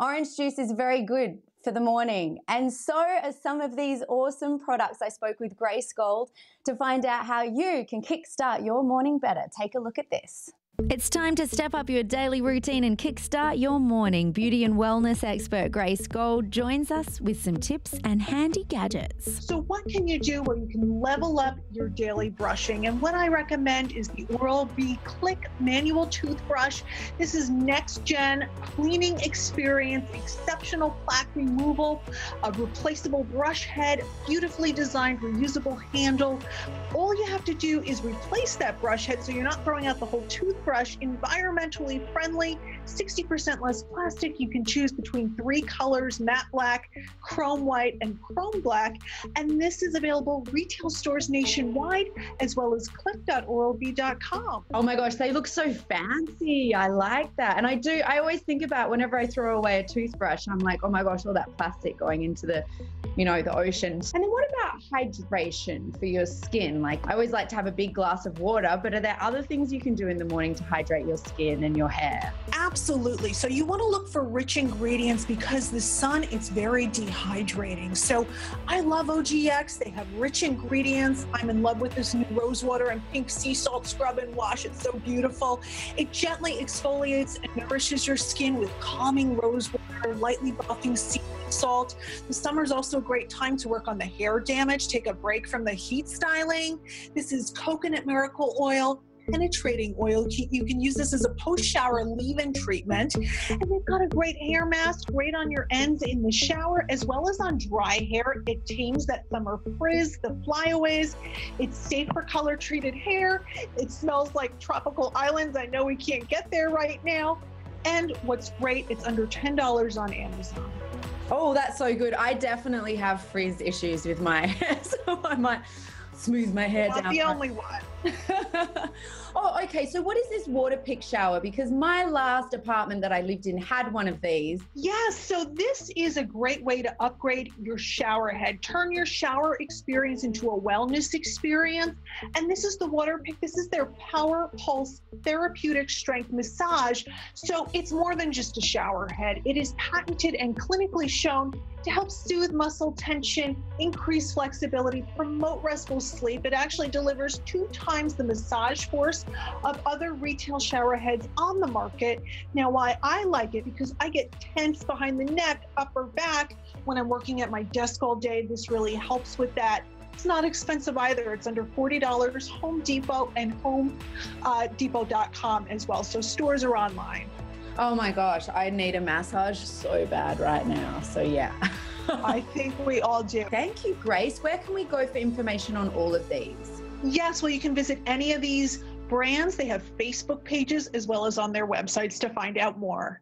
Orange juice is very good for the morning. And so are some of these awesome products. I spoke with Grace Gold to find out how you can kickstart your morning better. Take a look at this. It's time to step up your daily routine and kickstart your morning. Beauty and wellness expert Grace Gold joins us with some tips and handy gadgets. So, what can you do where you can level up your daily brushing? And what I recommend is the Oral B Clic manual toothbrush. This is next gen cleaning experience, exceptional plaque removal, a replaceable brush head, beautifully designed reusable handle. All you have to do is replace that brush head so you're not throwing out the whole toothbrush toothbrush, environmentally friendly, 60% less plastic. You can choose between three colors matte black, chrome white, and chrome black. And this is available retail stores nationwide as well as click.oralb.com. Oh my gosh, they look so fancy. I like that. And I do, I always think about whenever I throw away a toothbrush, I'm like, oh my gosh, all that plastic going into the, you know, the ocean. And then what about hydration for your skin? Like, I always like to have a big glass of water, but are there other things you can do in the morning to hydrate your skin and your hair? Absolutely. So you want to look for rich ingredients because the sun it's very dehydrating. So I love OGX. They have rich ingredients. I'm in love with this new rose water and pink sea salt scrub and wash. It's so beautiful. It gently exfoliates and nourishes your skin with calming rose water, lightly buffing sea salt. The summer is also a great time to work on the hair damage, take a break from the heat styling. This is coconut miracle oil penetrating oil. You can use this as a post shower leave in treatment. And they've got a great hair mask, great on your ends in the shower, as well as on dry hair. It tames that summer frizz, the flyaways. It's safe for color treated hair. It smells like tropical islands. I know we can't get there right now. And what's great, it's under $10 on Amazon. Oh, that's so good. I definitely have frizz issues with my hair, so I might smooth my hair Not down. the only one. okay. So, what is this Waterpik shower? Because my last apartment that I lived in had one of these. Yes. So, this is a great way to upgrade your shower head. Turn your shower experience into a wellness experience. And this is the Waterpik. This is their Power Pulse Therapeutic Strength Massage. So, it's more than just a shower head, it is patented and clinically shown to help soothe muscle tension, increase flexibility, promote restful sleep. It actually delivers two times the massage force of other retail shower heads on the market. Now, why I like it, because I get tense behind the neck, upper back when I'm working at my desk all day. This really helps with that. It's not expensive either. It's under $40, Home Depot and HomeDepot.com uh, as well. So stores are online. Oh my gosh, I need a massage so bad right now. So yeah. I think we all do. Thank you, Grace. Where can we go for information on all of these? Yes, well, you can visit any of these brands. They have Facebook pages as well as on their websites to find out more.